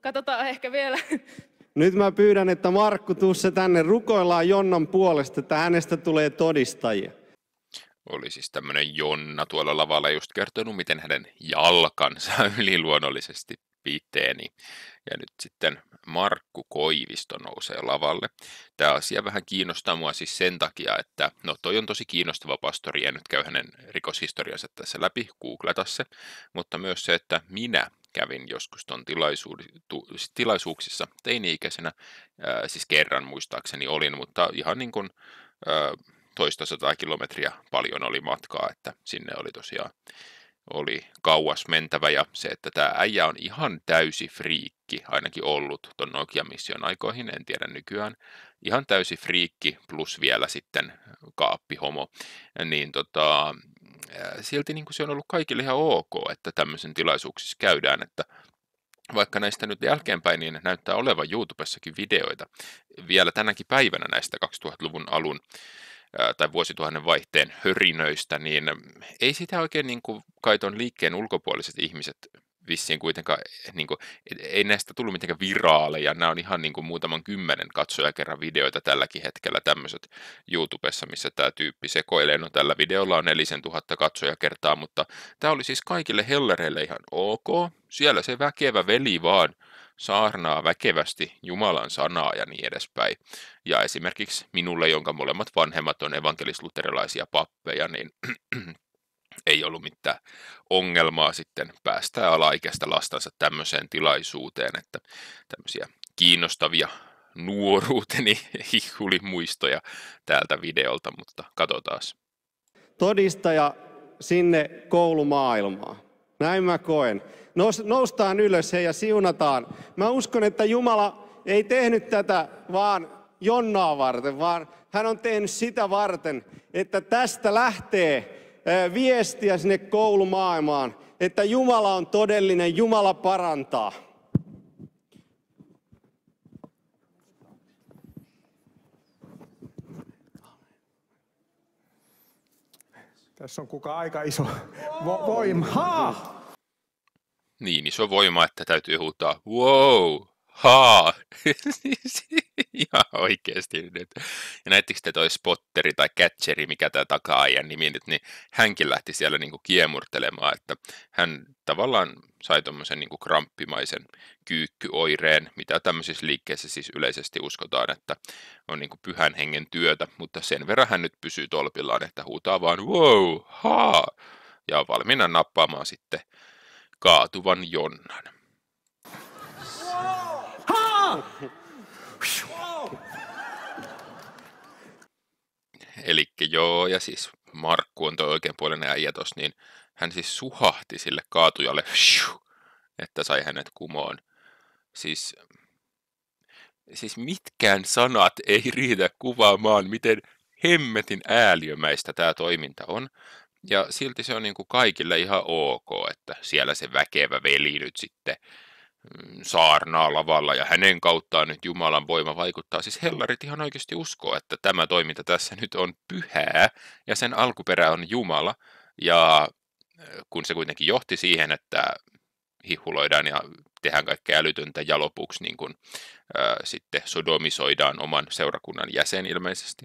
Katsotaan ehkä vielä. Nyt mä pyydän, että Markku, tuu se tänne. Rukoillaan Jonnan puolesta, että hänestä tulee todistajia. Oli siis tämmöinen Jonna tuolla lavalla just kertonut, miten hänen jalkansa yliluonnollisesti piteeni. Ja nyt sitten Markku Koivisto nousee lavalle. Tämä asia vähän kiinnostaa mua siis sen takia, että no toi on tosi kiinnostava pastori, en nyt käy hänen rikoshistoriansa tässä läpi, googleta se, mutta myös se, että minä kävin joskus tuon tilaisuuksissa teini-ikäisenä, siis kerran muistaakseni olin, mutta ihan niin kuin toista sataa kilometriä paljon oli matkaa, että sinne oli tosiaan oli kauas mentävä. Ja se, että tämä äijä on ihan täysi friikki, ainakin ollut tuon Nokia-mission aikoihin, en tiedä nykyään, ihan täysi friikki plus vielä sitten kaappihomo, niin tota, silti niin kuin se on ollut kaikille ihan ok, että tämmöisen tilaisuuksissa käydään, että vaikka näistä nyt jälkeenpäin, niin näyttää olevan YouTubessakin videoita vielä tänäkin päivänä näistä 2000-luvun alun tai vuosituhannen vaihteen hörinöistä, niin ei sitä oikein niin kuin kaiton liikkeen ulkopuoliset ihmiset vissiin kuitenkaan, niin kuin, ei näistä tullut mitenkään viraaleja, nämä on ihan niin kuin muutaman kymmenen katsojakerran videoita tälläkin hetkellä tämmöiset YouTubessa, missä tämä tyyppi sekoilee, no tällä videolla on nelisen tuhatta katsojakertaa, mutta tämä oli siis kaikille hellereille ihan ok, siellä se väkevä veli vaan saarnaa väkevästi Jumalan sanaa ja niin edespäin. Ja esimerkiksi minulle, jonka molemmat vanhemmat on evankelisluterilaisia pappeja, niin ollut mitään ongelmaa sitten päästää alaikäistä lastansa tämmöiseen tilaisuuteen, että tämmöisiä kiinnostavia nuoruuteni muistoja täältä videolta, mutta katsotaan. Todistaja sinne koulumaailmaan. Näin mä koen. Nous, noustaan ylös he ja siunataan. Mä uskon, että Jumala ei tehnyt tätä vaan Jonnaa varten, vaan hän on tehnyt sitä varten, että tästä lähtee viestiä sinne koulumaailmaan, että Jumala on todellinen, Jumala parantaa. Tässä on kuka aika iso vo- voima. Niin iso voima, että täytyy huutaa wow, haa, ihan oikeasti nyt. Ja näettekö te toi spotteri tai catcheri, mikä tämä takaa nimi nyt, niin hänkin lähti siellä niinku kiemurtelemaan, että hän tavallaan sai tuommoisen niinku kramppimaisen kyykkyoireen, mitä tämmöisissä liikkeissä siis yleisesti uskotaan, että on niinku pyhän hengen työtä, mutta sen verran hän nyt pysyy tolpillaan, että huutaa vaan wow, haa, ja on valmiina nappaamaan sitten kaatuvan jonnan. Eli joo, ja siis Markku on tuo oikeanpuolinen äijä tossa, niin hän siis suhahti sille kaatujalle, että sai hänet kumoon. Siis, siis mitkään sanat ei riitä kuvaamaan, miten hemmetin ääliömäistä tämä toiminta on. Ja silti se on niin kuin kaikille ihan ok, että siellä se väkevä veli nyt sitten saarnaa lavalla ja hänen kauttaan nyt Jumalan voima vaikuttaa. Siis hellarit ihan oikeasti uskoo, että tämä toiminta tässä nyt on pyhää ja sen alkuperä on Jumala. Ja kun se kuitenkin johti siihen, että hihuloidaan ja tehdään kaikkea älytöntä ja lopuksi niin kun, ää, sitten sodomisoidaan oman seurakunnan jäsen ilmeisesti,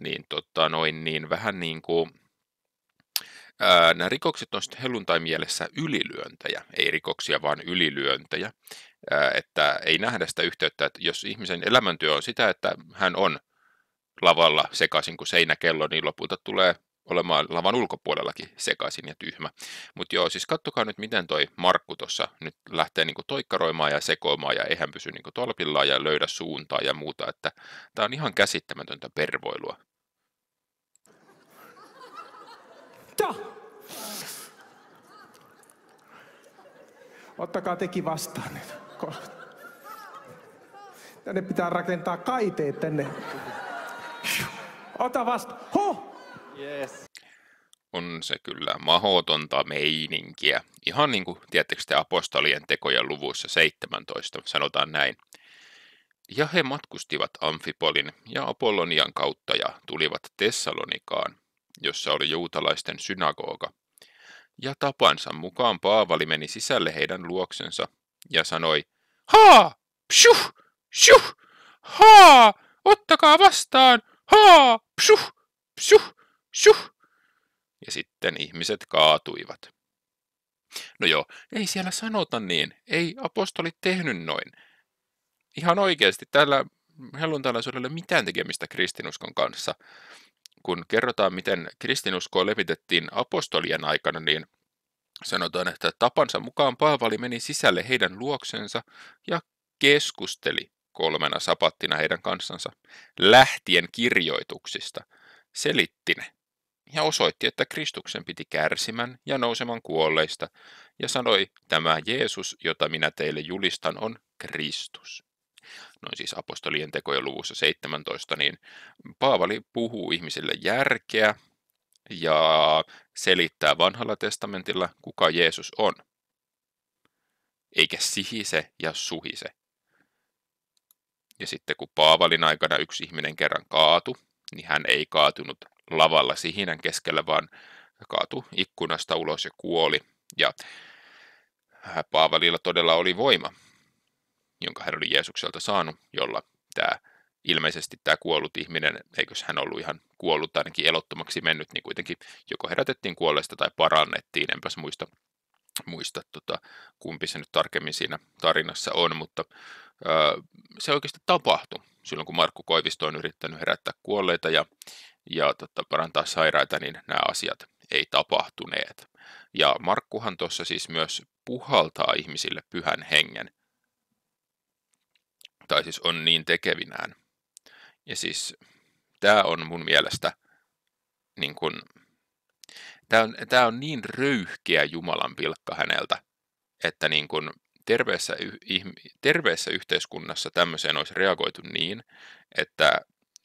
niin, tota, noin, niin vähän niin kuin nämä rikokset on sitten helluntai-mielessä ylilyöntejä, ei rikoksia, vaan ylilyöntejä. Ää, että ei nähdä sitä yhteyttä, että jos ihmisen elämäntyö on sitä, että hän on lavalla sekaisin kuin seinäkello, niin lopulta tulee olemaan lavan ulkopuolellakin sekaisin ja tyhmä. Mutta joo, siis kattokaa nyt, miten toi Markku tuossa nyt lähtee niinku toikkaroimaan ja sekoimaan ja eihän pysy niinku tolpillaan ja löydä suuntaa ja muuta, että tämä on ihan käsittämätöntä pervoilua. Mitä? Ottakaa teki vastaan nyt. Tänne pitää rakentaa kaiteet tänne. Ota vasta. Ho! Yes. On se kyllä mahotonta meininkiä. Ihan niin kuin, tiedättekö te apostolien tekojen luvussa 17, sanotaan näin. Ja he matkustivat Amfipolin ja Apollonian kautta ja tulivat Tessalonikaan, jossa oli juutalaisten synagoga. Ja tapansa mukaan Paavali meni sisälle heidän luoksensa ja sanoi, haa, pshuh, shuh, haa, ottakaa vastaan, haa, pshuh, pshuh, shuh. Ja sitten ihmiset kaatuivat. No joo, ei siellä sanota niin. Ei apostolit tehnyt noin. Ihan oikeasti tällä helluntalaisuudella ei ole mitään tekemistä kristinuskon kanssa. Kun kerrotaan, miten kristinuskoa levitettiin apostolien aikana, niin sanotaan, että tapansa mukaan Paavali meni sisälle heidän luoksensa ja keskusteli kolmena sapattina heidän kanssansa, lähtien kirjoituksista, selitti ne ja osoitti, että Kristuksen piti kärsimän ja nouseman kuolleista, ja sanoi, tämä Jeesus, jota minä teille julistan, on Kristus. Noin siis apostolien tekojen luvussa 17, niin Paavali puhuu ihmisille järkeä ja selittää vanhalla testamentilla, kuka Jeesus on. Eikä sihise ja suhise. Ja sitten kun Paavalin aikana yksi ihminen kerran kaatu, niin hän ei kaatunut lavalla sihinän keskellä, vaan kaatui ikkunasta ulos ja kuoli. Ja Paavalilla todella oli voima, jonka hän oli Jeesukselta saanut, jolla tämä ilmeisesti tämä kuollut ihminen, eikös hän ollut ihan kuollut ainakin elottomaksi mennyt, niin kuitenkin joko herätettiin kuolleesta tai parannettiin, enpäs muista, muista tota, kumpi se nyt tarkemmin siinä tarinassa on, mutta ö, se oikeasti tapahtui silloin, kun Markku Koivisto on yrittänyt herättää kuolleita ja ja tota, parantaa sairaita, niin nämä asiat ei tapahtuneet. Ja Markkuhan tuossa siis myös puhaltaa ihmisille pyhän hengen. Tai siis on niin tekevinään. Ja siis tämä on mun mielestä niin kun, tämä on, tämä on niin röyhkeä Jumalan pilkka häneltä, että niin kun terveessä, terveessä yhteiskunnassa tämmöiseen olisi reagoitu niin, että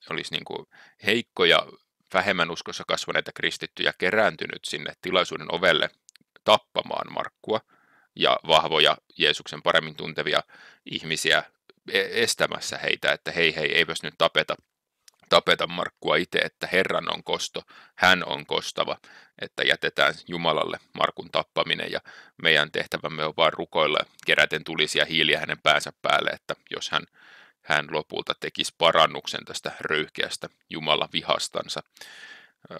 olisi niin kuin heikkoja, vähemmän uskossa kasvaneita kristittyjä kerääntynyt sinne tilaisuuden ovelle tappamaan Markkua ja vahvoja Jeesuksen paremmin tuntevia ihmisiä estämässä heitä, että hei hei, eipäs nyt tapeta, tapeta Markkua itse, että Herran on kosto, hän on kostava, että jätetään Jumalalle Markun tappaminen ja meidän tehtävämme on vaan rukoilla keräten tulisia hiiliä hänen päänsä päälle, että jos hän hän lopulta tekisi parannuksen tästä röyhkeästä Jumalan vihastansa.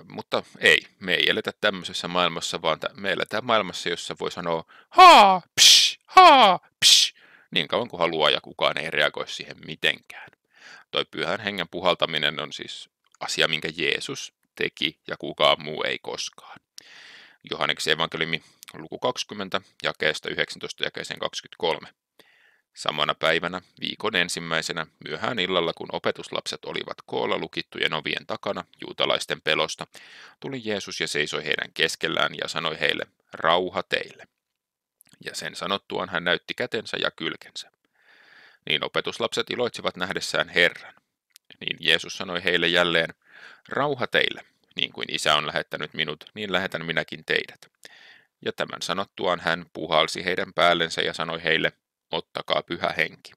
Mutta ei, me ei eletä tämmöisessä maailmassa, vaan me eletään maailmassa, jossa voi sanoa haa, psh, haa, psh, niin kauan kuin haluaa ja kukaan ei reagoi siihen mitenkään. Toi pyhän hengen puhaltaminen on siis asia, minkä Jeesus teki ja kukaan muu ei koskaan. Johanneksen evankeliumi luku 20, jakeesta 19 jakeeseen 23. Samana päivänä, viikon ensimmäisenä, myöhään illalla, kun opetuslapset olivat koolla lukittujen ovien takana juutalaisten pelosta, tuli Jeesus ja seisoi heidän keskellään ja sanoi heille, rauha teille. Ja sen sanottuaan hän näytti kätensä ja kylkensä. Niin opetuslapset iloitsivat nähdessään Herran. Niin Jeesus sanoi heille jälleen, rauha teille, niin kuin isä on lähettänyt minut, niin lähetän minäkin teidät. Ja tämän sanottuaan hän puhalsi heidän päällensä ja sanoi heille, ottakaa pyhä henki.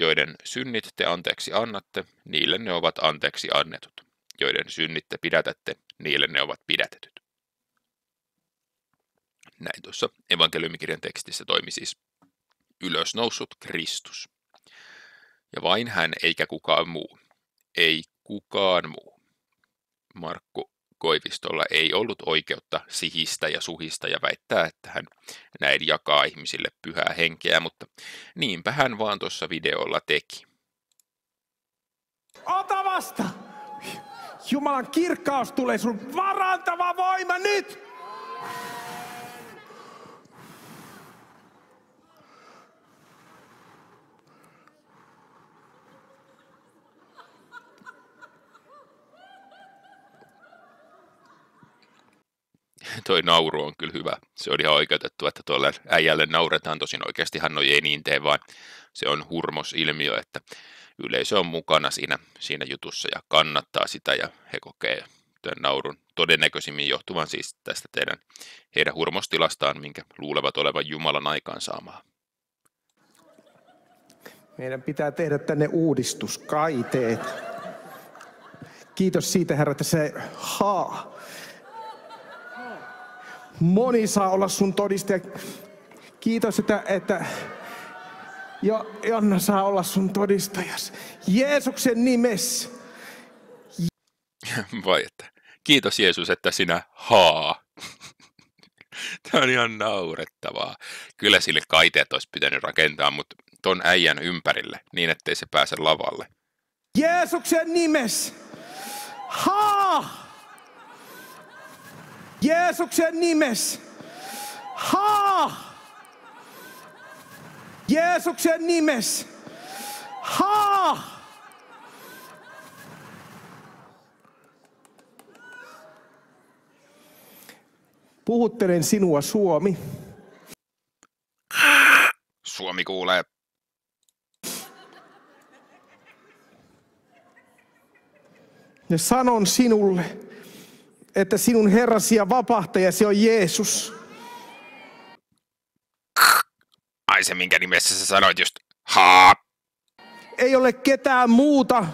Joiden synnit te anteeksi annatte, niille ne ovat anteeksi annetut. Joiden synnit te pidätätte, niille ne ovat pidätetyt. Näin tuossa evankeliumikirjan tekstissä toimi siis ylösnoussut Kristus. Ja vain hän eikä kukaan muu. Ei kukaan muu. Markku Koivistolla ei ollut oikeutta sihistä ja suhista ja väittää, että hän näin jakaa ihmisille pyhää henkeä, mutta niinpä hän vaan tuossa videolla teki. Ota vasta! Jumalan kirkkaus tulee sun varantava voima nyt! Toi nauru on kyllä hyvä. Se on ihan oikeutettu, että tuolle äijälle nauretaan. Tosin oikeasti hän ei niin tee, vaan se on hurmosilmiö, että yleisö on mukana siinä, siinä jutussa ja kannattaa sitä ja he kokee tämän naurun todennäköisimmin johtuvan siis tästä teidän, heidän hurmostilastaan, minkä luulevat olevan Jumalan aikaansaamaa. Meidän pitää tehdä tänne uudistuskaiteet. Kiitos siitä, Herra, että se haa Moni saa olla sun todistaja. Kiitos, että, että Jo, Jonna saa olla sun todistajas. Jeesuksen nimessä. Vai että, kiitos Jeesus, että sinä haa. Tämä on ihan naurettavaa. Kyllä sille kaiteet olisi pitänyt rakentaa, mutta ton äijän ympärille, niin ettei se pääse lavalle. Jeesuksen nimessä. Haa! Jeesuksen nimessä. Haa! Jeesuksen nimessä. Haa! Puhuttelen sinua, Suomi. Suomi kuulee. Ja sanon sinulle, että sinun Herrasi ja vapahtajasi on Jeesus. Ai se, minkä nimessä sä sanoit just haa. Ei ole ketään muuta.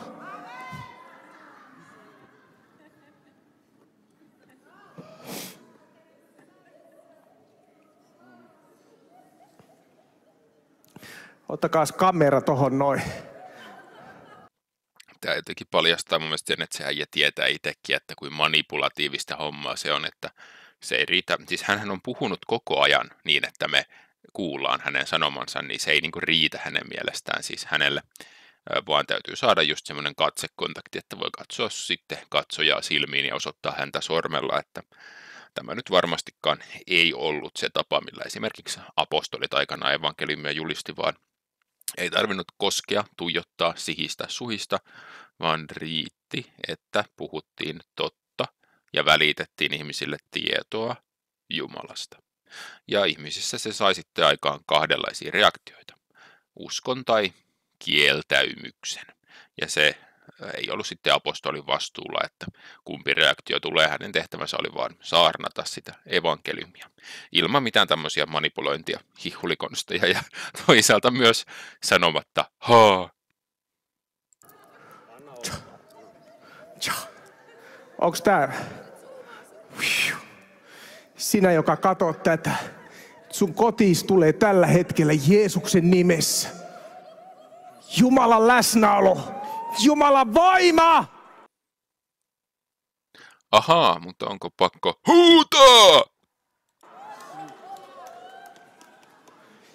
Ottakaa kamera tohon noin. Tämä jotenkin paljastaa mun mielestä sen, että se äijä tietää itsekin, että kuin manipulatiivista hommaa se on, että se ei riitä. Siis hän on puhunut koko ajan niin, että me kuullaan hänen sanomansa, niin se ei niin riitä hänen mielestään siis hänelle, vaan täytyy saada just semmoinen katsekontakti, että voi katsoa sitten katsojaa silmiin ja osoittaa häntä sormella, että tämä nyt varmastikaan ei ollut se tapa, millä esimerkiksi apostolit aikana evankeliumia julisti, vaan ei tarvinnut koskea, tuijottaa, sihistä, suhista, vaan riitti, että puhuttiin totta ja välitettiin ihmisille tietoa Jumalasta. Ja ihmisissä se sai sitten aikaan kahdenlaisia reaktioita. Uskon tai kieltäymyksen. Ja se ei ollut sitten apostolin vastuulla, että kumpi reaktio tulee. Hänen tehtävänsä oli vain saarnata sitä evankeliumia. Ilman mitään tämmöisiä manipulointia, hihulikonsteja ja toisaalta myös sanomatta haa. Onks tää? Sinä, joka katot tätä, sun kotiis tulee tällä hetkellä Jeesuksen nimessä. Jumalan läsnäolo Jumalan voima! Ahaa, mutta onko pakko huutaa?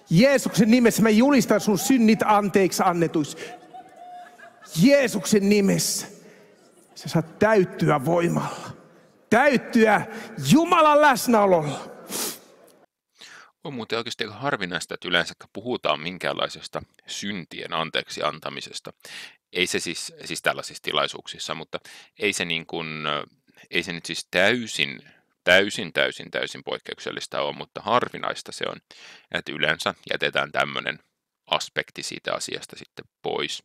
Jeesuksen nimessä mä julistan sun synnit anteeksi annetuis. Jeesuksen nimessä sä saat täyttyä voimalla. Täyttyä Jumalan läsnäololla. On muuten oikeasti aika harvinaista, että yleensä puhutaan minkäänlaisesta syntien anteeksi antamisesta ei se siis, siis tällaisissa tilaisuuksissa, mutta ei se, niin kuin, ei se nyt siis täysin, täysin, täysin, täysin poikkeuksellista ole, mutta harvinaista se on, että yleensä jätetään tämmöinen aspekti siitä asiasta sitten pois.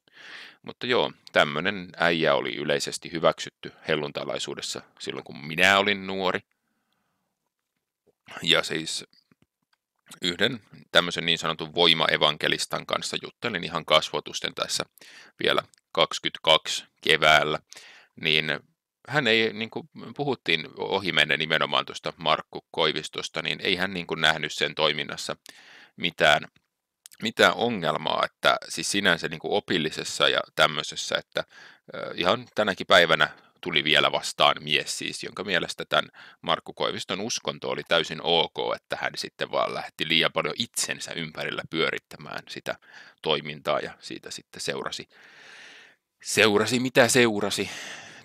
Mutta joo, tämmöinen äijä oli yleisesti hyväksytty helluntalaisuudessa silloin, kun minä olin nuori. Ja siis yhden tämmöisen niin sanotun voimaevankelistan kanssa juttelin ihan kasvotusten tässä vielä 22 keväällä, niin hän ei, niin kuin puhuttiin ohimenne nimenomaan tuosta Markku Koivistosta, niin ei hän niin kuin nähnyt sen toiminnassa mitään, mitään ongelmaa, että siis sinänsä niin kuin opillisessa ja tämmöisessä, että ihan tänäkin päivänä tuli vielä vastaan mies siis, jonka mielestä tämän Markku Koiviston uskonto oli täysin ok, että hän sitten vaan lähti liian paljon itsensä ympärillä pyörittämään sitä toimintaa ja siitä sitten seurasi, seurasi mitä seurasi.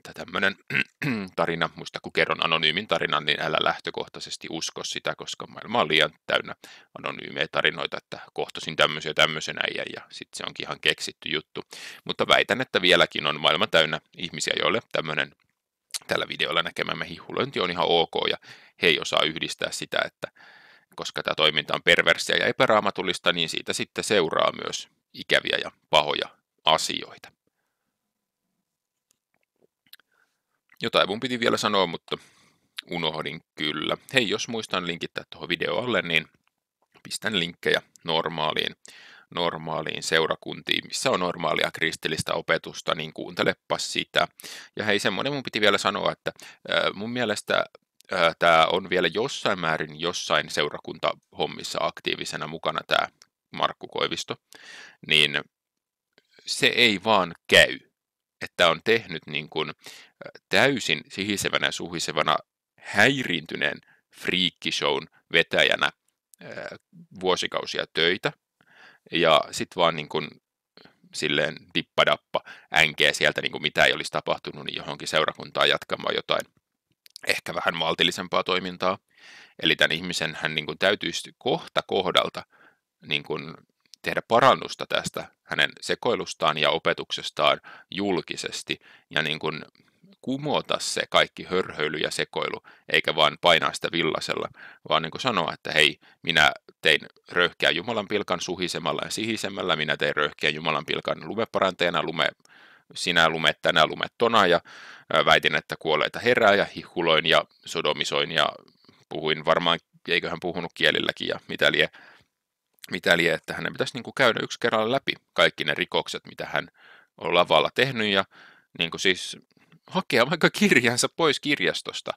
Että tämmöinen tarina, muista kun kerron anonyymin tarinan, niin älä lähtökohtaisesti usko sitä, koska maailma on liian täynnä anonyymejä tarinoita, että kohtasin tämmöisiä ja tämmöisen äijän ja sitten se onkin ihan keksitty juttu. Mutta väitän, että vieläkin on maailma täynnä ihmisiä, joille tämmöinen tällä videolla näkemämme hihulointi on ihan ok ja he ei osaa yhdistää sitä, että koska tämä toiminta on perversiä ja epäraamatullista, niin siitä sitten seuraa myös ikäviä ja pahoja asioita. Jotain mun piti vielä sanoa, mutta unohdin kyllä. Hei, jos muistan linkittää tuohon video alle, niin pistän linkkejä normaaliin, normaaliin seurakuntiin, missä on normaalia kristillistä opetusta, niin kuuntelepa sitä. Ja hei, semmoinen mun piti vielä sanoa, että mun mielestä tämä on vielä jossain määrin jossain seurakuntahommissa aktiivisena mukana tämä Markku Koivisto, niin se ei vaan käy. Että on tehnyt niin kuin täysin sihisevänä ja suhisevana häiriintyneen friikkishown vetäjänä vuosikausia töitä. Ja sitten vaan niin kuin silleen dippadappa änkeä sieltä, niin kuin mitä ei olisi tapahtunut, niin johonkin seurakuntaan jatkamaan jotain ehkä vähän maltillisempaa toimintaa. Eli tämän ihmisen hän niin kuin täytyisi kohta kohdalta niin kuin tehdä parannusta tästä hänen sekoilustaan ja opetuksestaan julkisesti ja niin kuin kumota se kaikki hörhöily ja sekoilu, eikä vaan painaa sitä villasella, vaan niin kuin sanoa, että hei, minä tein röyhkeä Jumalan pilkan suhisemalla ja sihisemällä, minä tein röyhkeä Jumalan pilkan lumeparanteena, lume, sinä lumet tänä, lumet tona, ja väitin, että kuolleita herää, ja hihuloin ja sodomisoin, ja puhuin varmaan, eiköhän puhunut kielilläkin, ja mitä lie, mitä lie että hänen pitäisi niin kuin käydä yksi kerralla läpi kaikki ne rikokset, mitä hän on lavalla tehnyt, ja niin kuin siis hakea vaikka kirjansa pois kirjastosta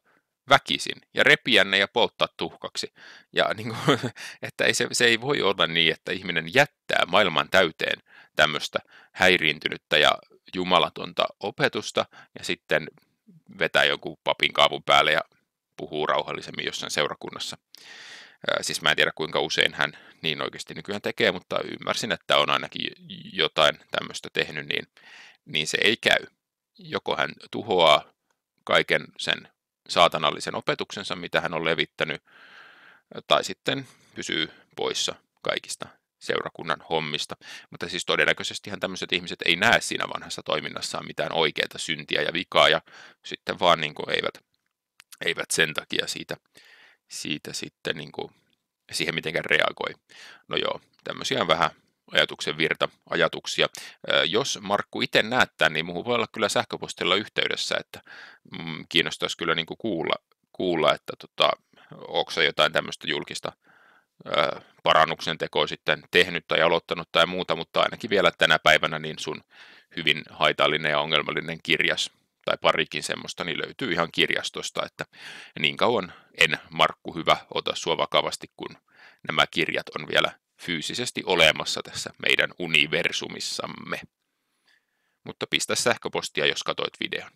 väkisin ja repiä ne ja polttaa tuhkaksi. Ja niin kuin, että ei se, se ei voi olla niin, että ihminen jättää maailman täyteen tämmöistä häiriintynyttä ja jumalatonta opetusta ja sitten vetää jonkun papin kaavun päälle ja puhuu rauhallisemmin jossain seurakunnassa. Siis mä en tiedä kuinka usein hän niin oikeasti nykyään tekee, mutta ymmärsin, että on ainakin jotain tämmöistä tehnyt, niin, niin se ei käy joko hän tuhoaa kaiken sen saatanallisen opetuksensa, mitä hän on levittänyt, tai sitten pysyy poissa kaikista seurakunnan hommista. Mutta siis todennäköisesti tämmöiset ihmiset ei näe siinä vanhassa toiminnassaan mitään oikeaa syntiä ja vikaa, ja sitten vaan niin kuin eivät, eivät sen takia siitä, siitä sitten niin kuin siihen mitenkään reagoi. No joo, tämmöisiä vähän ajatuksen virta ajatuksia. Jos Markku itse näet tämän, niin muuhun voi olla kyllä sähköpostilla yhteydessä, että mm, kiinnostaisi kyllä niin kuin kuulla, kuulla, että tota, onko jotain tämmöistä julkista parannuksen tekoa sitten tehnyt tai aloittanut tai muuta, mutta ainakin vielä tänä päivänä niin sun hyvin haitallinen ja ongelmallinen kirjas tai parikin semmoista, niin löytyy ihan kirjastosta, että niin kauan en Markku hyvä ota sua vakavasti, kun nämä kirjat on vielä fyysisesti olemassa tässä meidän universumissamme. Mutta pistä sähköpostia, jos katoit videon.